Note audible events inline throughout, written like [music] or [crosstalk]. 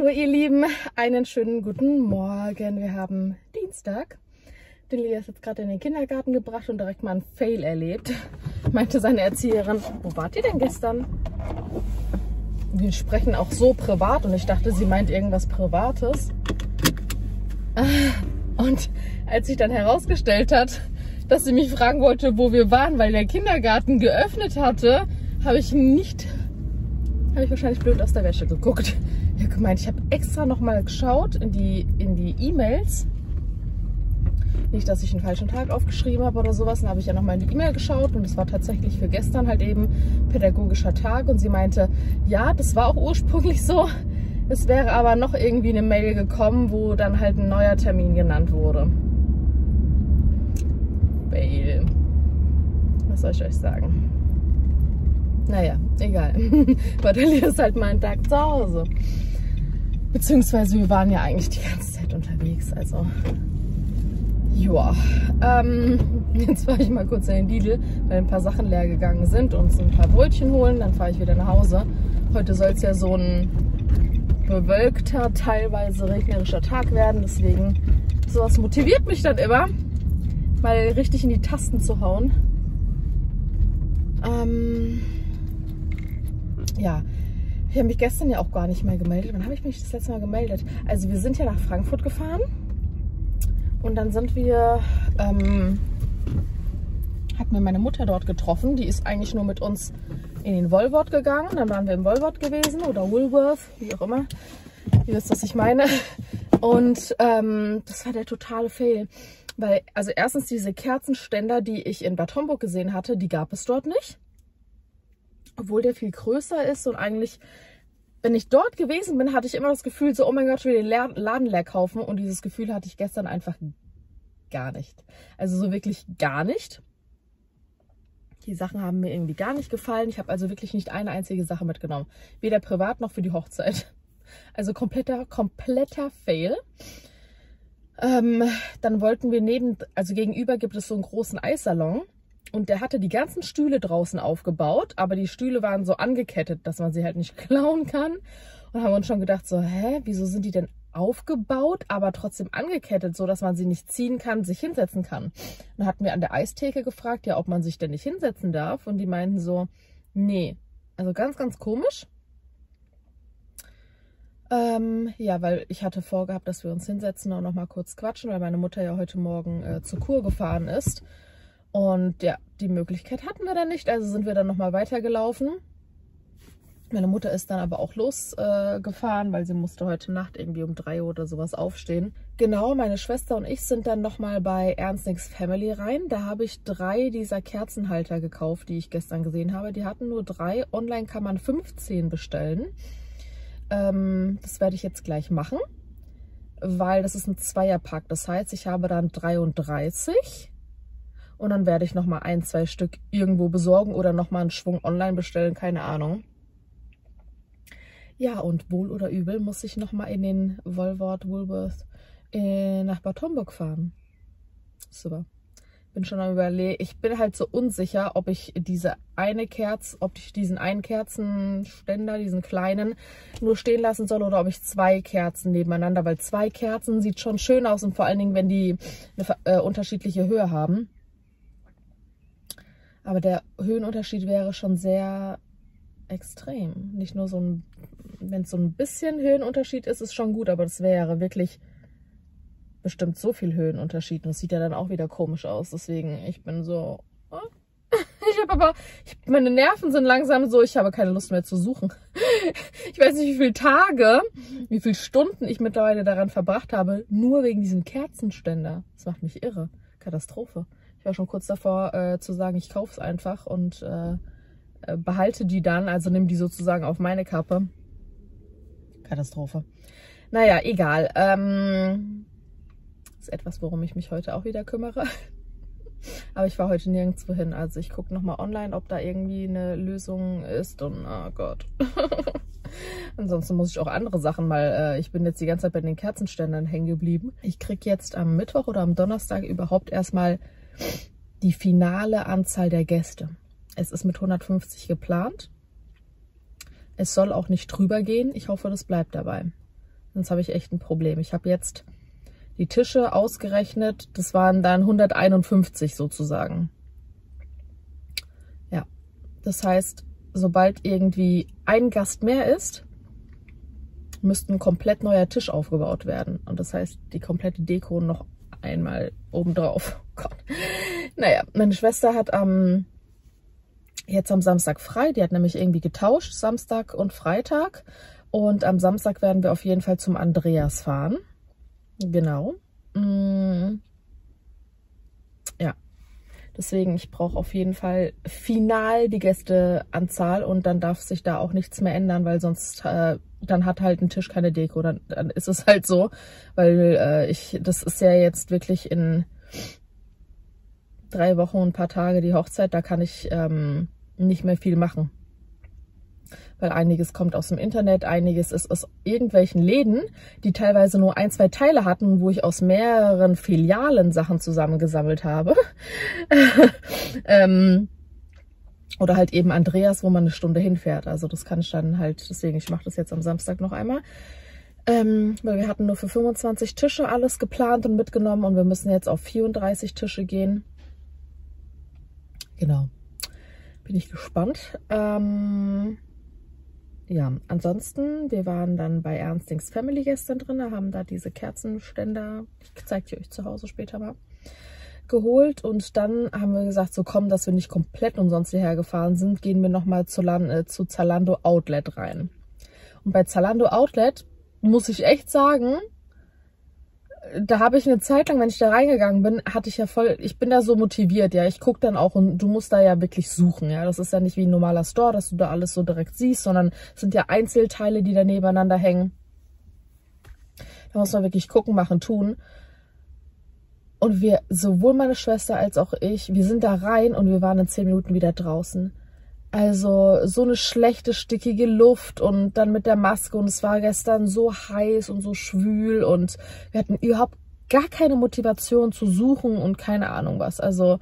Hallo ihr Lieben, einen schönen guten Morgen. Wir haben Dienstag. Den Lia ist jetzt gerade in den Kindergarten gebracht und direkt mal einen Fail erlebt. Meinte seine Erzieherin, wo wart ihr denn gestern? Wir sprechen auch so privat und ich dachte, sie meint irgendwas Privates. Und als sich dann herausgestellt hat, dass sie mich fragen wollte, wo wir waren, weil der Kindergarten geöffnet hatte, habe ich nicht, habe ich wahrscheinlich blöd aus der Wäsche geguckt. Ich habe gemeint, ich habe extra nochmal geschaut in die in die E-Mails. Nicht, dass ich einen falschen Tag aufgeschrieben habe oder sowas. Dann habe ich ja nochmal in die E-Mail geschaut und es war tatsächlich für gestern halt eben pädagogischer Tag. Und sie meinte, ja, das war auch ursprünglich so. Es wäre aber noch irgendwie eine Mail gekommen, wo dann halt ein neuer Termin genannt wurde. Bail. Was soll ich euch sagen? Naja, egal. [laughs] Batterie ist halt mein Tag zu Hause. Beziehungsweise wir waren ja eigentlich die ganze Zeit unterwegs. Also, ja. Ähm, [laughs] jetzt fahre ich mal kurz in den Lidl, weil ein paar Sachen leer gegangen sind und so ein paar Brötchen holen. Dann fahre ich wieder nach Hause. Heute soll es ja so ein bewölkter, teilweise regnerischer Tag werden. Deswegen, sowas motiviert mich dann immer, mal richtig in die Tasten zu hauen. Ähm, ja, ich habe mich gestern ja auch gar nicht mehr gemeldet. Wann habe ich mich das letzte Mal gemeldet? Also wir sind ja nach Frankfurt gefahren und dann sind wir, ähm, hat mir meine Mutter dort getroffen. Die ist eigentlich nur mit uns in den Woolworth gegangen. Dann waren wir im Woolworth gewesen oder Woolworth, wie auch immer. Ihr wisst, was ich meine. Und ähm, das war der totale Fail. Weil, also erstens diese Kerzenständer, die ich in Bad Homburg gesehen hatte, die gab es dort nicht. Obwohl der viel größer ist und eigentlich, wenn ich dort gewesen bin, hatte ich immer das Gefühl so, oh mein Gott, ich will den Laden leer kaufen. Und dieses Gefühl hatte ich gestern einfach gar nicht. Also so wirklich gar nicht. Die Sachen haben mir irgendwie gar nicht gefallen. Ich habe also wirklich nicht eine einzige Sache mitgenommen. Weder privat noch für die Hochzeit. [laughs] Also kompletter, kompletter Fail. Ähm, dann wollten wir neben, also gegenüber gibt es so einen großen Eissalon. Und der hatte die ganzen Stühle draußen aufgebaut, aber die Stühle waren so angekettet, dass man sie halt nicht [laughs] klauen kann. Und haben uns schon gedacht, so, hä, wieso sind die denn aufgebaut, aber trotzdem angekettet, so dass man sie nicht ziehen kann, sich hinsetzen kann. Dann hatten wir an der Eistheke gefragt, ja, ob man sich denn nicht hinsetzen darf. Und die meinten so, nee. Also ganz, ganz komisch. Ähm, ja, weil ich hatte vorgehabt, dass wir uns hinsetzen und noch mal kurz quatschen, weil meine Mutter ja heute Morgen äh, zur Kur gefahren ist. Und ja, die Möglichkeit hatten wir dann nicht, also sind wir dann noch mal weitergelaufen. Meine Mutter ist dann aber auch losgefahren, äh, weil sie musste heute Nacht irgendwie um drei Uhr oder sowas aufstehen. Genau, meine Schwester und ich sind dann nochmal bei Ernst Nix Family rein. Da habe ich drei dieser Kerzenhalter gekauft, die ich gestern gesehen habe. Die hatten nur drei. Online kann man 15 bestellen. Ähm, das werde ich jetzt gleich machen, weil das ist ein Zweierpack. Das heißt, ich habe dann 33 und dann werde ich nochmal ein, zwei Stück irgendwo besorgen oder nochmal einen Schwung online bestellen, keine Ahnung. Ja, und wohl oder übel muss ich nochmal in den Woolworth, Woolworth äh, nach Bad Homburg fahren. Super bin schon am überlegen. Ich bin halt so unsicher, ob ich diese eine Kerze, ob ich diesen einen Kerzenständer, diesen kleinen, nur stehen lassen soll oder ob ich zwei Kerzen nebeneinander, weil zwei Kerzen sieht schon schön aus und vor allen Dingen, wenn die eine äh, unterschiedliche Höhe haben. Aber der Höhenunterschied wäre schon sehr extrem. Nicht nur so ein, wenn es so ein bisschen Höhenunterschied ist, ist schon gut, aber das wäre wirklich bestimmt so viel Höhenunterschied und es sieht ja dann auch wieder komisch aus. Deswegen, ich bin so. Oh. [laughs] Ich habe aber, ich, meine Nerven sind langsam so, ich habe keine Lust mehr zu suchen. [laughs] Ich weiß nicht, wie viele Tage, wie viele Stunden ich mittlerweile daran verbracht habe, nur wegen diesem Kerzenständer. Das macht mich irre. Katastrophe. Ich war schon kurz davor äh, zu sagen, ich kaufe es einfach und äh, äh, behalte die dann, also nimm die sozusagen auf meine Kappe. Katastrophe. Naja, egal. Ähm, das ist etwas, worum ich mich heute auch wieder kümmere. [laughs] Aber ich war heute nirgendwo hin. Also ich gucke nochmal online, ob da irgendwie eine Lösung ist. Und oh Gott. [laughs] Ansonsten muss ich auch andere Sachen mal. Äh, ich bin jetzt die ganze Zeit bei den Kerzenständern hängen geblieben. Ich kriege jetzt am Mittwoch oder am Donnerstag überhaupt erstmal die finale Anzahl der Gäste. Es ist mit 150 geplant. Es soll auch nicht drüber gehen. Ich hoffe, das bleibt dabei. Sonst habe ich echt ein Problem. Ich habe jetzt die Tische ausgerechnet. Das waren dann 151 sozusagen. Ja, das heißt, sobald irgendwie ein Gast mehr ist, müsste ein komplett neuer Tisch aufgebaut werden. Und das heißt, die komplette Deko noch einmal obendrauf. [laughs] Gott. Naja, meine Schwester hat am jetzt am Samstag frei. Die hat nämlich irgendwie getauscht, Samstag und Freitag. Und am Samstag werden wir auf jeden Fall zum Andreas fahren. Genau. Mm. Ja. Deswegen, ich brauche auf jeden Fall final die Gästeanzahl und dann darf sich da auch nichts mehr ändern, weil sonst äh, dann hat halt ein Tisch keine Deko. Dann, dann ist es halt so, weil äh, ich, das ist ja jetzt wirklich in drei Wochen und ein paar Tage die Hochzeit, da kann ich ähm, nicht mehr viel machen. Weil einiges kommt aus dem Internet, einiges ist aus irgendwelchen Läden, die teilweise nur ein, zwei Teile hatten, wo ich aus mehreren Filialen Sachen zusammengesammelt habe. [laughs] ähm, oder halt eben Andreas, wo man eine Stunde hinfährt. Also das kann ich dann halt, deswegen, ich mache das jetzt am Samstag noch einmal. Ähm, weil wir hatten nur für 25 Tische alles geplant und mitgenommen und wir müssen jetzt auf 34 Tische gehen. Genau. Bin ich gespannt. Ähm, ja, ansonsten, wir waren dann bei Ernstings Family gestern drin, haben da diese Kerzenständer, ich zeige die euch zu Hause später mal, geholt. Und dann haben wir gesagt, so komm, dass wir nicht komplett umsonst hierher gefahren sind, gehen wir nochmal zu, äh, zu Zalando Outlet rein. Und bei Zalando Outlet muss ich echt sagen, da habe ich eine Zeit lang, wenn ich da reingegangen bin, hatte ich ja voll, ich bin da so motiviert, ja. Ich gucke dann auch und du musst da ja wirklich suchen, ja. Das ist ja nicht wie ein normaler Store, dass du da alles so direkt siehst, sondern es sind ja Einzelteile, die da nebeneinander hängen. Da muss man wirklich gucken, machen, tun. Und wir, sowohl meine Schwester als auch ich, wir sind da rein und wir waren in zehn Minuten wieder draußen. Also so eine schlechte, stickige Luft und dann mit der Maske und es war gestern so heiß und so schwül und wir hatten überhaupt gar keine Motivation zu suchen und keine Ahnung was. Also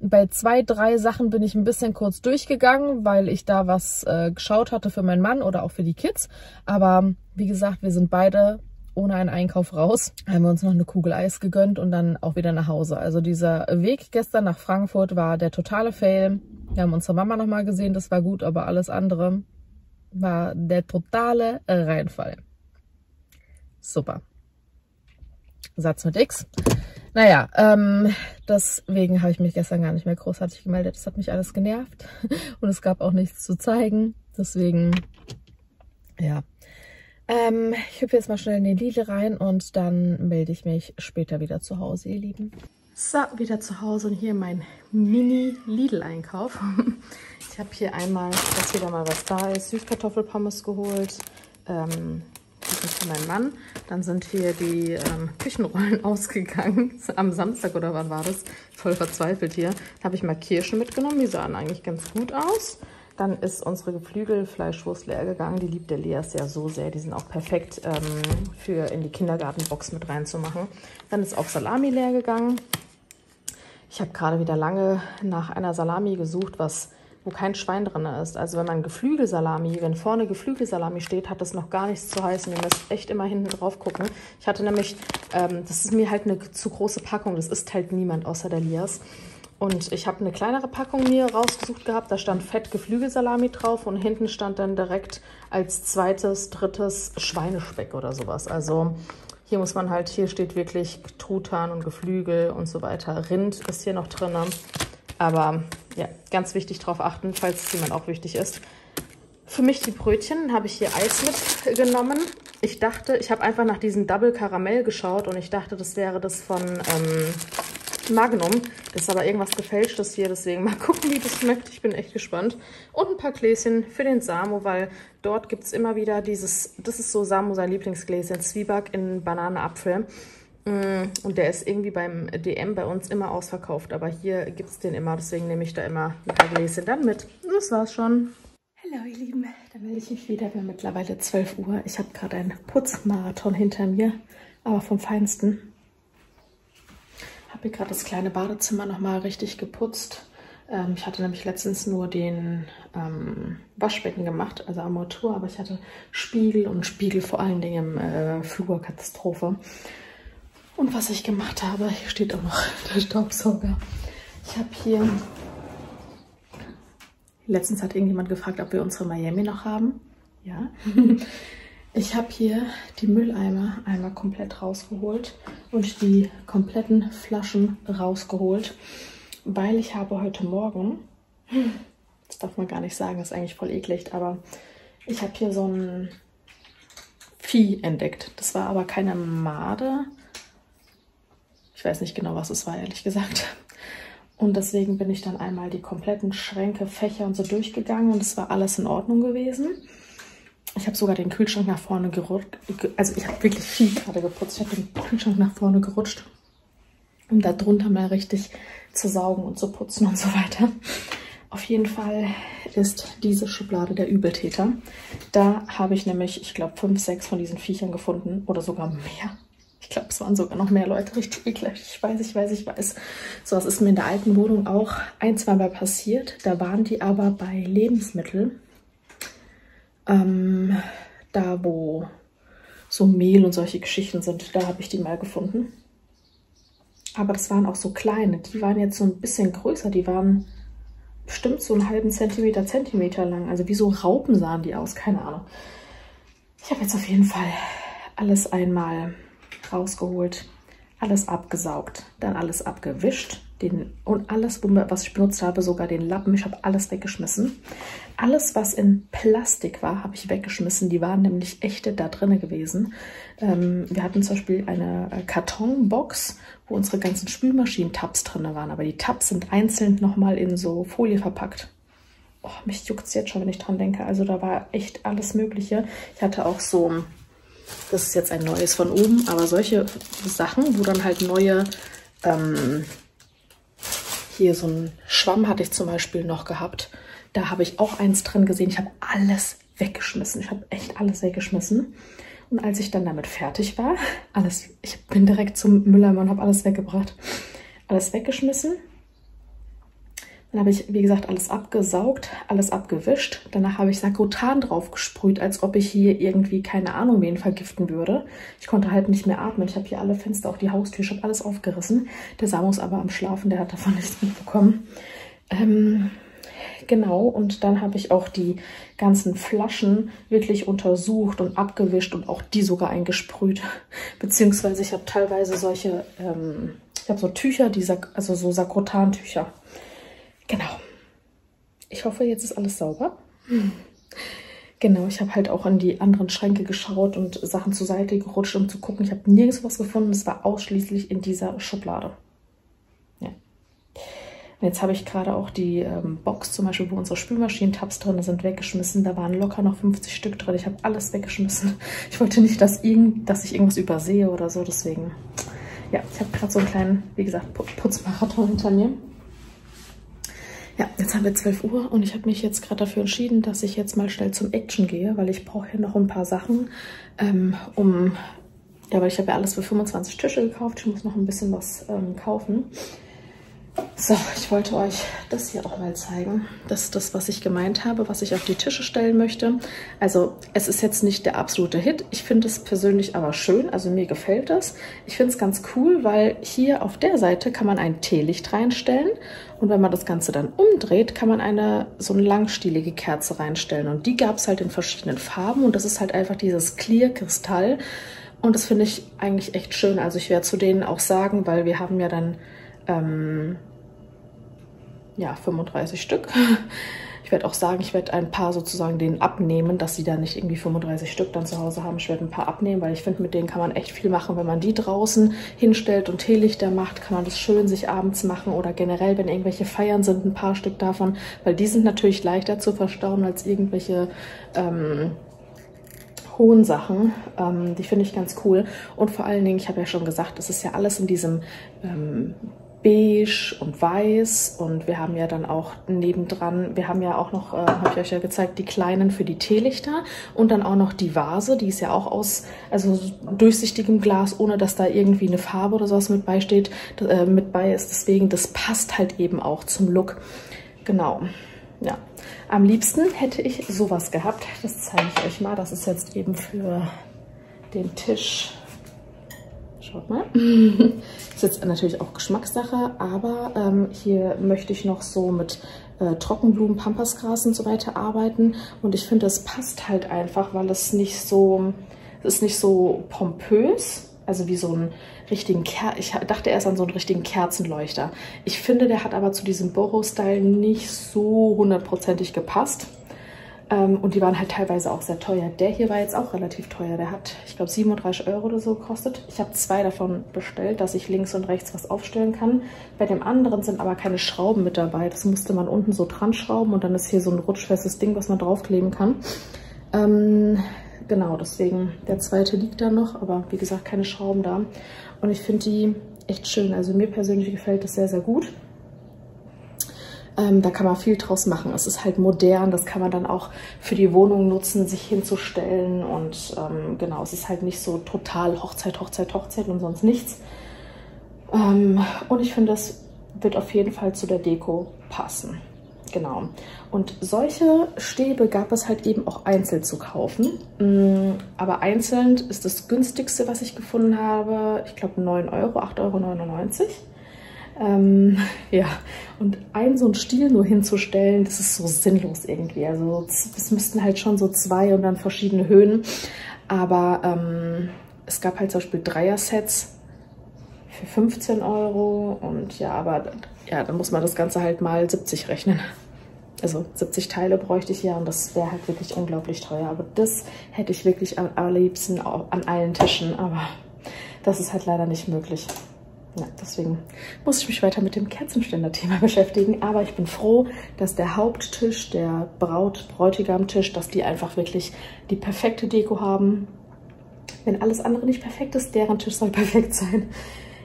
bei zwei, drei Sachen bin ich ein bisschen kurz durchgegangen, weil ich da was äh, geschaut hatte für meinen Mann oder auch für die Kids. Aber wie gesagt, wir sind beide ohne einen Einkauf raus. Haben wir uns noch eine Kugel Eis gegönnt und dann auch wieder nach Hause. Also dieser Weg gestern nach Frankfurt war der totale Fail. Wir haben unsere Mama nochmal gesehen, das war gut, aber alles andere war der totale Reinfall. Super. Satz mit X. Naja, ähm, deswegen habe ich mich gestern gar nicht mehr großartig gemeldet. Das hat mich alles genervt [laughs] und es gab auch nichts zu zeigen. Deswegen, ja. Ähm, ich hüpfe jetzt mal schnell in den Lidl rein und dann melde ich mich später wieder zu Hause, ihr Lieben. So, wieder zu Hause und hier mein Mini-Lidl-Einkauf. Ich habe hier einmal, dass wieder mal was da ist, Süßkartoffelpommes geholt. Ähm, die sind für meinen Mann. Dann sind hier die ähm, Küchenrollen [laughs] ausgegangen. Am Samstag oder wann war das? Voll verzweifelt hier. Da habe ich mal Kirschen mitgenommen. Die sahen eigentlich ganz gut aus. Dann ist unsere Geflügelfleischwurst leer gegangen. Die liebt der Leas ja so sehr. Die sind auch perfekt ähm, für in die Kindergartenbox mit reinzumachen. Dann ist auch Salami leer gegangen. Ich habe gerade wieder lange nach einer Salami gesucht, was, wo kein Schwein drin ist. Also wenn man Geflügelsalami, wenn vorne Geflügelsalami steht, hat das noch gar nichts zu heißen. Ihr müsst echt immer hinten drauf gucken. Ich hatte nämlich, ähm, das ist mir halt eine zu große Packung. Das isst halt niemand außer der Lias. Und ich habe eine kleinere Packung mir rausgesucht gehabt. Da stand Fett Geflügelsalami drauf und hinten stand dann direkt als zweites, drittes Schweinespeck oder sowas. Also hier muss man halt, hier steht wirklich Truthahn und Geflügel und so weiter. Rind ist hier noch drin. Aber ja, ganz wichtig darauf achten, falls es jemand auch wichtig ist. Für mich die Brötchen habe ich hier Eis mitgenommen. Ich dachte, ich habe einfach nach diesem Double Karamell geschaut und ich dachte, das wäre das von ähm, Magnum. Das ist aber irgendwas gefälschtes hier, deswegen mal [laughs] gucken, wie das schmeckt. Ich bin echt gespannt. Und ein paar Gläschen für den Samo, weil dort gibt es immer wieder dieses, das ist so Samo sein Lieblingsgläschen, Zwieback in Bananenapfel. Mm, und der ist irgendwie beim DM bei uns immer ausverkauft, aber hier gibt es den immer, deswegen nehme ich da immer ein paar Gläschen dann mit. Das war's schon. Hallo ihr Lieben, da melde ich mich wieder. Wir haben mittlerweile 12 Uhr. Ich habe gerade einen Putzmarathon hinter mir, aber vom Feinsten. Habe hier gerade das kleine Badezimmer nochmal richtig geputzt. Ähm, ich hatte nämlich letztens nur den ähm, Waschbecken gemacht, also Armatur, aber ich hatte Spiegel und Spiegel vor allen Dingen im äh, Flur, Katastrophe. Und was ich gemacht habe, hier steht auch noch [laughs] der Staubsauger. Ich habe hier, letztens hat irgendjemand gefragt, ob wir unsere Miami noch haben. Ja. [laughs] Ich habe hier die Mülleimer einmal komplett rausgeholt und die kompletten Flaschen rausgeholt, weil ich habe heute Morgen, das darf man gar nicht sagen, ist eigentlich voll eklig, aber ich habe hier so ein Vieh entdeckt. Das war aber keine Made. Ich weiß nicht genau, was es war, ehrlich gesagt. Und deswegen bin ich dann einmal die kompletten Schränke, Fächer und so durchgegangen und es war alles in Ordnung gewesen. Ich habe sogar den Kühlschrank nach vorne gerutscht. Also ich habe wirklich viel gerade geputzt. Ich habe den Kühlschrank nach vorne gerutscht, um da drunter mal richtig zu saugen und zu putzen und so weiter. Auf jeden Fall ist diese Schublade der Übeltäter. Da habe ich nämlich, ich glaube, fünf, sechs von diesen Viechern gefunden oder sogar mehr. Ich glaube, es waren sogar noch mehr Leute richtig eklig. Ich weiß, ich weiß, ich weiß. So, das ist mir in der alten Wohnung auch ein, zwei Mal passiert. Da waren die aber bei Lebensmitteln ähm, da, wo so Mehl und solche Geschichten sind, da habe ich die mal gefunden. Aber das waren auch so kleine. Die waren jetzt so ein bisschen größer. Die waren bestimmt so einen halben Zentimeter, Zentimeter lang. Also wie so Raupen sahen die aus. Keine Ahnung. Ich habe jetzt auf jeden Fall alles einmal rausgeholt, alles abgesaugt, dann alles abgewischt den, und alles, was ich benutzt habe, sogar den Lappen, ich habe alles weggeschmissen. Alles, was in Plastik war, habe ich weggeschmissen. Die waren nämlich echte da drin gewesen. Ähm, wir hatten zum Beispiel eine äh, Kartonbox, wo unsere ganzen Spülmaschinen-Tabs drin waren. Aber die Tabs sind einzeln nochmal in so Folie verpackt. Oh, mich juckt es jetzt schon, wenn ich dran denke. Also da war echt alles Mögliche. Ich hatte auch so, das ist jetzt ein neues von oben, aber solche Sachen, wo dann halt neue... Ähm, hier so ein Schwamm hatte ich zum Beispiel noch gehabt. Da habe ich auch eins drin gesehen. Ich habe alles weggeschmissen. Ich habe echt alles weggeschmissen. Und als ich dann damit fertig war, alles, ich bin direkt zum Mülleimer und habe alles weggebracht. Alles weggeschmissen. Dann habe ich, wie gesagt, alles abgesaugt, alles abgewischt. Danach habe ich Sakrotan drauf gesprüht, als ob ich hier irgendwie, keine Ahnung, wen vergiften würde. Ich konnte halt nicht mehr atmen. Ich habe hier alle Fenster, auch die Haustür, ich habe alles aufgerissen. Der Samus aber am Schlafen, der hat davon [laughs] nichts mitbekommen. Ähm, genau, und dann habe ich auch die ganzen Flaschen wirklich untersucht und abgewischt und auch die sogar eingesprüht. [laughs] Beziehungsweise ich habe teilweise solche, ähm, ich habe so Tücher, die, also so Sakrotantücher. Genau. Ich hoffe, jetzt ist alles sauber. Genau, ich habe halt auch in die anderen Schränke geschaut und Sachen zur Seite gerutscht, um zu gucken. Ich habe nirgends was gefunden. Es war ausschließlich in dieser Schublade. Ja. Und jetzt habe ich gerade auch die ähm, Box, zum Beispiel, wo unsere Spülmaschinen-Tabs drin sind, weggeschmissen. Da waren locker noch 50 Stück drin. Ich habe alles weggeschmissen. Ich wollte nicht, dass, irgend, dass ich irgendwas übersehe oder so. Deswegen, ja, ich habe gerade so einen kleinen, wie gesagt, Putzmarathon hinter mir. Ja, jetzt haben wir 12 Uhr und ich habe mich jetzt gerade dafür entschieden, dass ich jetzt mal schnell zum Action gehe, weil ich brauche hier noch ein paar Sachen, ähm, um, ja, weil ich habe ja alles für 25 Tische gekauft. Ich muss noch ein bisschen was ähm, kaufen. So, ich wollte euch das hier auch mal zeigen. Das ist das, was ich gemeint habe, was ich auf die Tische stellen möchte. Also es ist jetzt nicht der absolute Hit. Ich finde es persönlich aber schön. Also mir gefällt das. Ich finde es ganz cool, weil hier auf der Seite kann man ein Teelicht reinstellen. Und wenn man das Ganze dann umdreht, kann man eine so eine langstielige Kerze reinstellen. Und die gab es halt in verschiedenen Farben. Und das ist halt einfach dieses Clear Kristall. Und das finde ich eigentlich echt schön. Also ich werde zu denen auch sagen, weil wir haben ja dann ähm, ja, 35 Stück. [laughs] Ich werde auch sagen, ich werde ein paar sozusagen denen abnehmen, dass sie da nicht irgendwie 35 Stück dann zu Hause haben. Ich werde ein paar abnehmen, weil ich finde, mit denen kann man echt viel machen. Wenn man die draußen hinstellt und Teelichter macht, kann man das schön sich abends machen oder generell, wenn irgendwelche Feiern sind, ein paar Stück davon, weil die sind natürlich leichter zu verstauen als irgendwelche ähm, hohen Sachen. Ähm, die finde ich ganz cool. Und vor allen Dingen, ich habe ja schon gesagt, es ist ja alles in diesem ähm, beige und weiß und wir haben ja dann auch nebendran, wir haben ja auch noch, äh, habe ich euch ja gezeigt, die kleinen für die Teelichter und dann auch noch die Vase, die ist ja auch aus also durchsichtigem Glas, ohne dass da irgendwie eine Farbe oder sowas mit beisteht, äh, mit bei ist. Deswegen, das passt halt eben auch zum Look. genau. Ja, am liebsten hätte ich sowas gehabt. Das zeige ich euch mal. Das ist jetzt eben für den Tisch. Schaut mal. [laughs] ist jetzt natürlich auch Geschmackssache, aber ähm, hier möchte ich noch so mit äh, Trockenblumen, Pampasgras und so weiter arbeiten. Und ich finde, es passt halt einfach, weil es nicht so, es ist nicht so pompös, also wie so einen richtigen Ker ich dachte erst an so einen richtigen Kerzenleuchter. Ich finde, der hat aber zu diesem Boho-Style nicht so hundertprozentig gepasst. Ähm, und die waren halt teilweise auch sehr teuer. Der hier war jetzt auch relativ teuer. Der hat, ich glaube, 37 Euro oder so gekostet. Ich habe zwei davon bestellt, dass ich links und rechts was aufstellen kann. Bei dem anderen sind aber keine Schrauben mit dabei. Das musste man unten so dran schrauben und dann ist hier so ein rutschfestes Ding, was man draufkleben kann. Ähm, genau, deswegen der zweite liegt da noch, aber wie gesagt, keine Schrauben da. Und ich finde die echt schön. Also mir persönlich gefällt das sehr, sehr gut. Ähm, da kann man viel draus machen. Es ist halt modern, das kann man dann auch für die Wohnung nutzen, sich hinzustellen. Und ähm, genau, es ist halt nicht so total Hochzeit, Hochzeit, Hochzeit und sonst nichts. Ähm, und ich finde, das wird auf jeden Fall zu der Deko passen. Genau. Und solche Stäbe gab es halt eben auch einzeln zu kaufen. Mm, aber einzeln ist das günstigste, was ich gefunden habe. Ich glaube 9 Euro, 8,99 Euro. Ähm, [laughs] ja, und einen so einen Stiel nur hinzustellen, das ist so sinnlos irgendwie. Also es müssten halt schon so zwei und dann verschiedene Höhen. Aber ähm, es gab halt zum Beispiel Dreier-Sets für 15 Euro. Und ja, aber ja, dann muss man das Ganze halt mal 70 rechnen. Also 70 Teile bräuchte ich ja und das wäre halt wirklich unglaublich teuer. Aber das hätte ich wirklich am allerliebsten an allen Tischen. Aber das ist halt leider nicht möglich. Ja, deswegen muss ich mich weiter mit dem Kerzenständer-Thema [laughs] beschäftigen. Aber ich bin froh, dass der Haupttisch, der Braut-Bräutigam-Tisch, dass die einfach wirklich die perfekte Deko haben. Wenn alles andere nicht perfekt ist, deren Tisch soll [laughs] perfekt sein.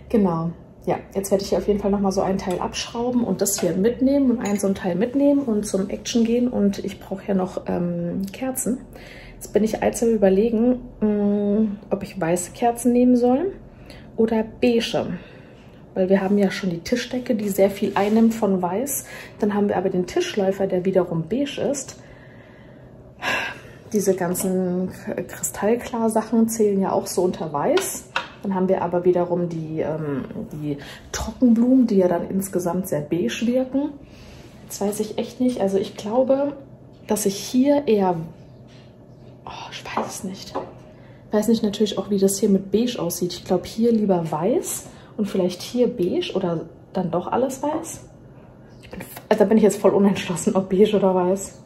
Genau ja, jetzt werde ich hier auf jeden Fall nochmal so einen Teil abschrauben und das hier mitnehmen und einen so einen Teil mitnehmen und zum Action gehen. Und ich brauche ja noch ähm, Kerzen. Jetzt bin ich einzeln überlegen, mh, mm, ob ich weiße Kerzen nehmen soll oder beige. Weil wir haben ja schon die Tischdecke, die sehr viel einnimmt von weiß. Dann haben wir aber den Tischläufer, der wiederum beige ist. Diese ganzen Kristallklar-Sachen zählen ja auch so unter weiß. Dann haben wir aber wiederum die, ähm, die Trockenblumen, die ja dann insgesamt sehr beige wirken. Jetzt weiß ich echt nicht. Also ich glaube, dass ich hier eher... Oh, ich weiß es nicht. Ich weiß nicht natürlich auch, wie das hier mit beige aussieht. Ich glaube hier lieber weiß und vielleicht hier beige oder dann doch alles weiß. Bin, also da bin ich jetzt voll unentschlossen, ob beige oder weiß.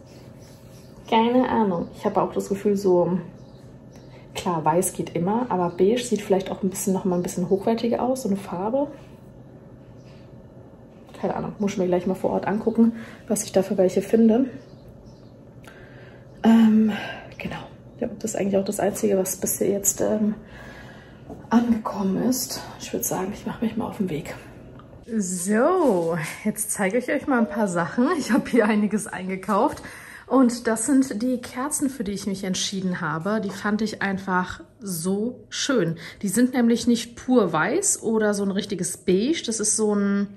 Keine Ahnung. Ich habe auch das Gefühl, so Klar, weiß geht immer, aber beige sieht vielleicht auch ein bisschen noch mal ein bisschen hochwertiger aus, so eine Farbe. Keine Ahnung, muss ich mir gleich mal vor Ort angucken, was ich da für welche finde. Ähm, genau, ja, das ist eigentlich auch das Einzige, was bisher jetzt ähm, angekommen ist. Ich würde sagen, ich mache mich mal auf den Weg. So, jetzt zeige ich euch mal ein paar Sachen. Ich habe hier einiges eingekauft. Und das sind die Kerzen, für die ich mich entschieden habe. Die fand ich einfach so schön. Die sind nämlich nicht pur weiß oder so ein richtiges Beige. Das ist so ein...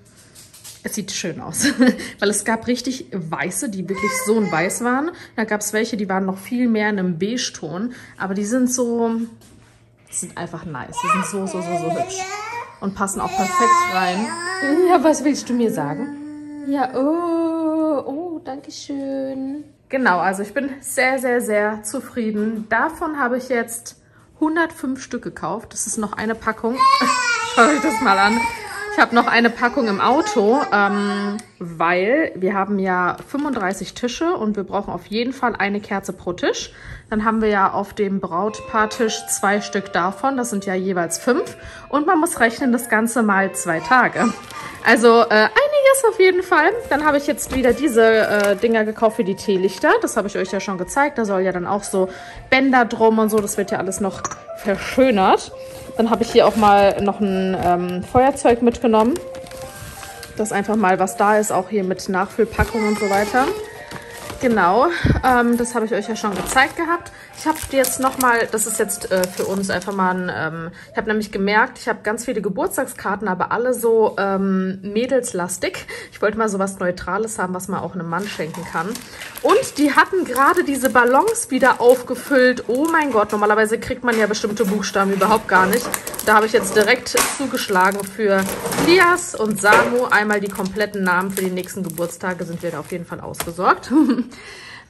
Es sieht schön aus, [laughs] weil es gab richtig weiße, die wirklich so ein Weiß waren. Da gab es welche, die waren noch viel mehr in einem Beige-Ton. Aber die sind so... Die sind einfach nice. Die sind so, so, so, so hübsch. Und passen auch perfekt rein. Ja, was willst du mir sagen? Ja, oh, oh, danke schön. Genau, also ich bin sehr, sehr, sehr zufrieden. Davon habe ich jetzt 105 Stück gekauft. Das ist noch eine Packung. [laughs] Schau euch das mal an. Ich habe noch eine Packung im Auto, ähm, weil wir haben ja 35 Tische und wir brauchen auf jeden Fall eine Kerze pro Tisch. Dann haben wir ja auf dem Brautpaartisch zwei Stück davon, das sind ja jeweils fünf. Und man muss rechnen, das Ganze mal zwei Tage. Also äh, einiges auf jeden Fall. Dann habe ich jetzt wieder diese äh, Dinger gekauft für die Teelichter. Das habe ich euch ja schon gezeigt. Da soll ja dann auch so Bänder drum und so. Das wird ja alles noch verschönert. Dann habe ich hier auch mal noch ein ähm, Feuerzeug mitgenommen. Das einfach mal was da ist, auch hier mit Nachfüllpackung und so weiter. Genau, ähm, das habe ich euch ja schon gezeigt gehabt. Ich habe jetzt nochmal, das ist jetzt äh, für uns einfach mal ein, ähm, ich habe nämlich gemerkt, ich habe ganz viele Geburtstagskarten, aber alle so ähm, mädelslastig. Ich wollte mal so was Neutrales haben, was man auch einem Mann schenken kann. Und die hatten gerade diese Ballons wieder aufgefüllt. Oh mein Gott, normalerweise kriegt man ja bestimmte Buchstaben überhaupt gar nicht. Da habe ich jetzt direkt zugeschlagen für Lias und Samu. Einmal die kompletten Namen für die nächsten Geburtstage sind wir da auf jeden Fall ausgesorgt. [laughs]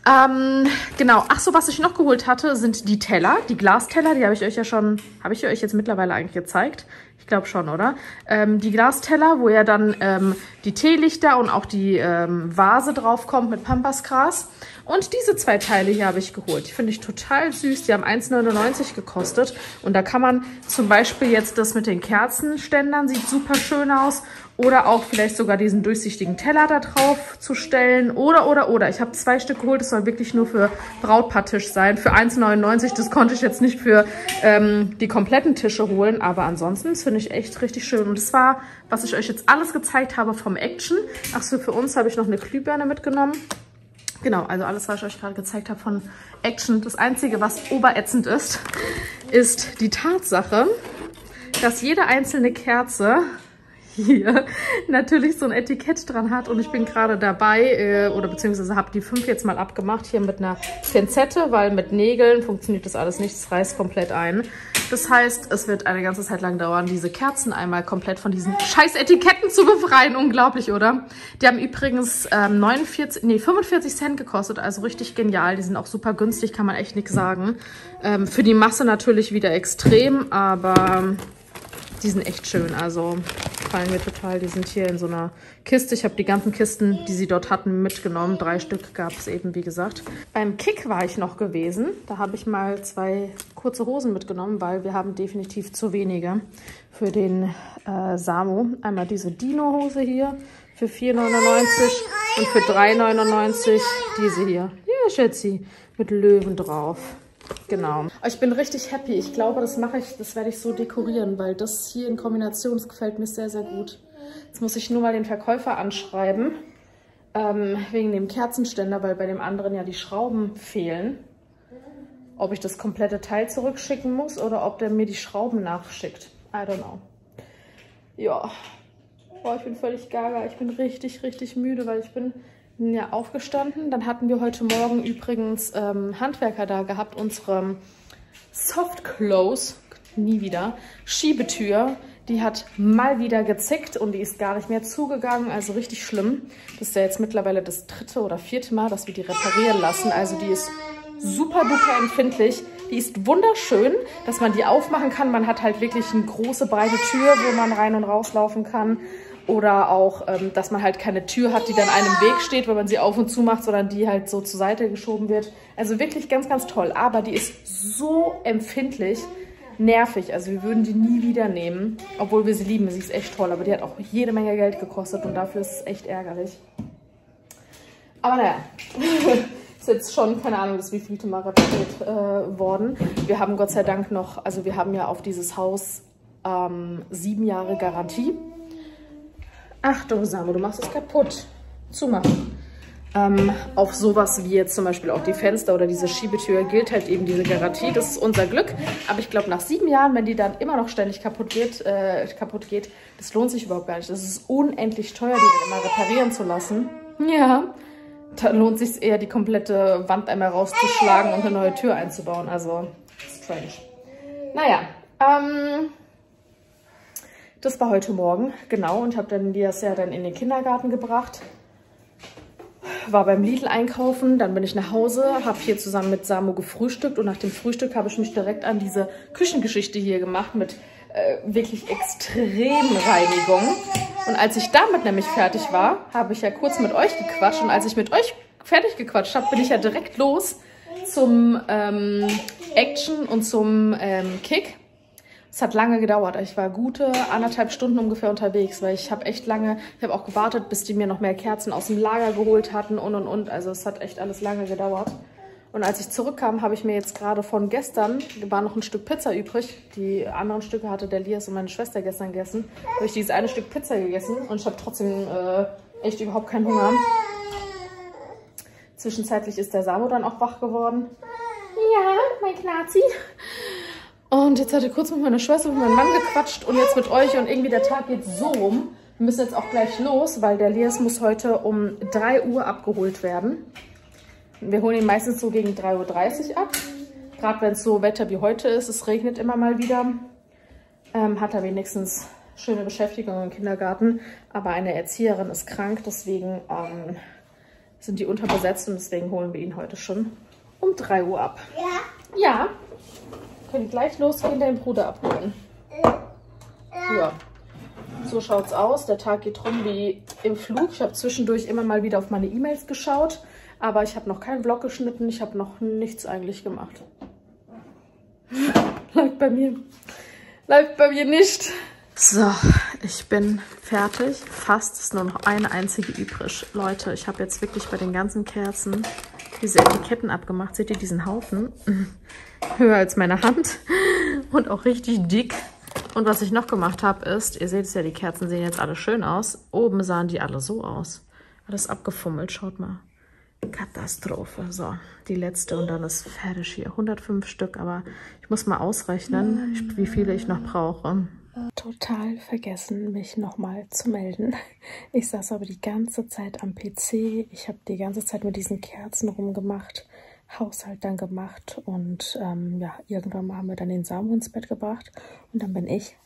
ähm, genau. Ach so, was ich noch geholt hatte, sind die Teller, die Glasteller. Die habe ich euch ja schon, habe ich euch jetzt mittlerweile eigentlich gezeigt. Ich glaube schon, oder? Ähm, die Glasteller, wo ja dann ähm, die Teelichter und auch die ähm, Vase draufkommt mit Pampasgras. Und diese zwei Teile hier habe ich geholt. Die finde ich total süß. Die haben 1,99 gekostet. Und da kann man zum Beispiel jetzt das mit den Kerzenständern, sieht super schön aus. Oder auch vielleicht sogar diesen durchsichtigen Teller da drauf zu stellen. Oder, oder, oder. Ich habe zwei Stück geholt. Das soll wirklich nur für Brautpaartisch sein. Für 1,99. Das konnte ich jetzt nicht für ähm, die kompletten Tische holen. Aber ansonsten finde ich echt richtig schön. Und das war, was ich euch jetzt alles gezeigt habe vom Action. Achso, für uns habe ich noch eine Glühbirne mitgenommen. Genau, also alles, was ich euch gerade gezeigt habe von Action. Das Einzige, was oberätzend ist, ist die Tatsache, dass jede einzelne Kerze hier natürlich so ein Etikett dran hat und ich bin gerade dabei äh, oder beziehungsweise habe die fünf jetzt mal abgemacht hier mit einer Pinzette, weil mit Nägeln funktioniert das alles nicht, es reißt komplett ein. Das heißt, es wird eine ganze Zeit lang dauern, diese Kerzen einmal komplett von diesen scheiß Etiketten zu befreien. Unglaublich, oder? Die haben übrigens ähm, 49, nee, 45 Cent gekostet, also richtig genial. Die sind auch super günstig, kann man echt nichts sagen. Ähm, für die Masse natürlich wieder extrem, aber die sind echt schön. Also gefallen mir total. Die sind hier in so einer Kiste. Ich habe die ganzen Kisten, die sie dort hatten, mitgenommen. Drei Stück gab es eben, wie gesagt. Beim Kick war ich noch gewesen. Da habe ich mal zwei kurze Hosen mitgenommen, weil wir haben definitiv zu wenige für den äh, Samu. Einmal diese Dino-Hose hier für 4,99 und für 3,99 diese hier. Ja, Schätzi, mit Löwen drauf. Genau. Ich bin richtig happy. Ich glaube, das mache ich, das werde ich so dekorieren, weil das hier in Kombination, das gefällt mir sehr, sehr gut. Jetzt muss ich nur mal den Verkäufer anschreiben, ähm, wegen dem Kerzenständer, weil bei dem anderen ja die Schrauben fehlen. Ob ich das komplette Teil zurückschicken muss oder ob der mir die Schrauben nachschickt. I don't know. Ja. Boah, ich bin völlig gaga. Ich bin richtig, richtig müde, weil ich bin ja aufgestanden. Dann hatten wir heute Morgen übrigens ähm, Handwerker da gehabt, unsere Soft Close, nie wieder, Schiebetür. Die hat mal wieder gezickt und die ist gar nicht mehr zugegangen, also richtig schlimm. Das ist ja jetzt mittlerweile das dritte oder vierte Mal, dass wir die reparieren lassen. Also die ist super duper empfindlich. Die ist wunderschön, dass man die aufmachen kann. Man hat halt wirklich eine große, breite Tür, wo man rein und rauslaufen kann. Oder auch, ähm, dass man halt keine Tür hat, die dann einem Weg steht, wenn man sie auf und zu macht, sondern die halt so zur Seite geschoben wird. Also wirklich ganz, ganz toll. Aber die ist so empfindlich, nervig. Also wir würden die nie wieder nehmen, obwohl wir sie lieben. Sie ist echt toll, aber die hat auch jede Menge Geld gekostet und dafür ist es echt ärgerlich. Aber naja, [laughs] ist jetzt schon, keine Ahnung, das wievielte Mal repariert äh, worden. Wir haben Gott sei Dank noch, also wir haben ja auf dieses Haus ähm, sieben Jahre Garantie. Achtung, Samu, du machst es kaputt. Zumachen. Ähm, auf sowas wie jetzt zum Beispiel auch die Fenster oder diese Schiebetür gilt halt eben diese Garantie. Das ist unser Glück. Aber ich glaube, nach sieben Jahren, wenn die dann immer noch ständig kaputt geht, äh, kaputt geht, das lohnt sich überhaupt gar nicht. Das ist unendlich teuer, die dann immer reparieren zu lassen. Ja, da lohnt sich eher, die komplette Wand einmal rauszuschlagen und eine neue Tür einzubauen. Also, strange. Naja, ähm, das war heute Morgen, genau, und habe dann Lias ja dann in den Kindergarten gebracht. War beim Lidl einkaufen, dann bin ich nach Hause, habe hier zusammen mit Samu gefrühstückt und nach dem Frühstück habe ich mich direkt an diese Küchengeschichte hier gemacht mit äh, wirklich extrem Reinigung. Und als ich damit nämlich fertig war, habe ich ja kurz mit euch gequatscht und als ich mit euch fertig gequatscht habe, bin ich ja direkt los zum ähm, Action und zum ähm, Kick es hat lange gedauert. Ich war gute anderthalb Stunden ungefähr unterwegs, weil ich habe echt lange, ich habe auch gewartet, bis die mir noch mehr Kerzen aus dem Lager geholt hatten und und und. Also es hat echt alles lange gedauert. Und als ich zurückkam, habe ich mir jetzt gerade von gestern, war noch ein Stück Pizza übrig. Die anderen Stücke hatte der Lias und meine Schwester gestern gegessen. Habe ich dieses eine Stück Pizza gegessen und ich habe trotzdem äh, echt überhaupt keinen Hunger. Zwischenzeitlich ist der Samo dann auch wach geworden. Ja, mein Knazi. Und jetzt hatte ich kurz mit meiner Schwester und meinem Mann gequatscht und jetzt mit euch und irgendwie der Tag geht so rum. Wir müssen jetzt auch gleich los, weil der Lias muss heute um 3 Uhr abgeholt werden. Wir holen ihn meistens so gegen 3.30 Uhr ab. Gerade wenn es so Wetter wie heute ist, es regnet immer mal wieder, ähm, hat er wenigstens schöne Beschäftigung im Kindergarten. Aber eine Erzieherin ist krank, deswegen ähm, sind die unterbesetzt und deswegen holen wir ihn heute schon um 3 Uhr ab. Ja. Ja. Können gleich losgehen, deinen Bruder abholen. Ja. So schaut's aus. Der Tag geht rum wie im Flug. Ich habe zwischendurch immer mal wieder auf meine E-Mails geschaut, aber ich habe noch keinen Vlog geschnitten. Ich habe noch nichts eigentlich gemacht. [laughs] Läuft bei mir. Läuft bei mir nicht. So, ich bin fertig. Fast ist nur noch eine einzige übrig. Leute, ich habe jetzt wirklich bei den ganzen Kerzen diese Etiketten abgemacht. Seht ihr diesen Haufen? [laughs] Höher als meine Hand und auch richtig dick. Und was ich noch gemacht habe ist, ihr seht es ja, die Kerzen sehen jetzt alle schön aus. Oben sahen die alle so aus. Alles abgefummelt, schaut mal. Katastrophe. So, die letzte und dann ist fertig hier. 105 Stück, aber ich muss mal ausrechnen, wie viele ich noch brauche total vergessen, mich nochmal zu melden. [laughs] Ich saß aber die ganze Zeit am PC. Ich habe die ganze Zeit mit diesen Kerzen rumgemacht, Haushalt dann gemacht und ähm, ja, irgendwann haben wir dann den Samu ins Bett gebracht und dann bin ich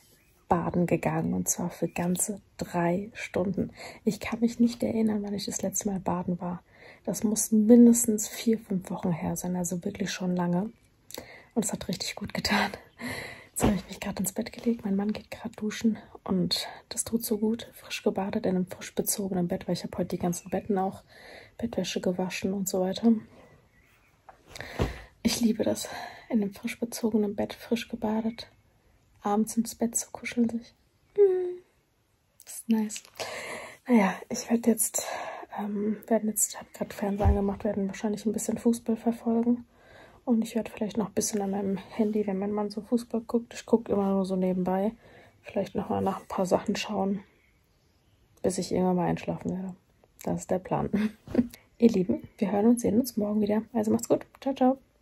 baden gegangen und zwar für ganze drei Stunden. Ich kann mich nicht erinnern, wann ich das letzte Mal baden war. Das muss mindestens vier, fünf Wochen her sein, also wirklich schon lange. Und es hat richtig gut getan. Jetzt habe ich mich gerade ins Bett gelegt. Mein Mann geht gerade duschen und das tut so gut. Frisch gebadet in einem frisch bezogenen Bett, weil ich habe heute die ganzen Betten auch Bettwäsche gewaschen und so weiter. Ich liebe das. In einem frisch bezogenen Bett, frisch gebadet. Abends ins Bett zu kuscheln sich. Mm, ist nice. Naja, ich werde jetzt, ähm, werden jetzt, habe gerade Fernsehen gemacht, werden wahrscheinlich ein bisschen Fußball verfolgen. Und ich werde vielleicht noch ein bisschen an meinem Handy, wenn mein Mann so Fußball guckt, ich gucke immer nur so nebenbei, vielleicht noch mal nach ein paar Sachen schauen, bis ich irgendwann mal einschlafen werde. Das ist der Plan. [laughs] Ihr Lieben, wir hören und sehen uns morgen wieder. Also macht's gut. Ciao, ciao.